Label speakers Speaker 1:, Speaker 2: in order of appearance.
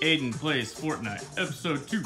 Speaker 1: Aiden Plays Fortnite, Episode 2.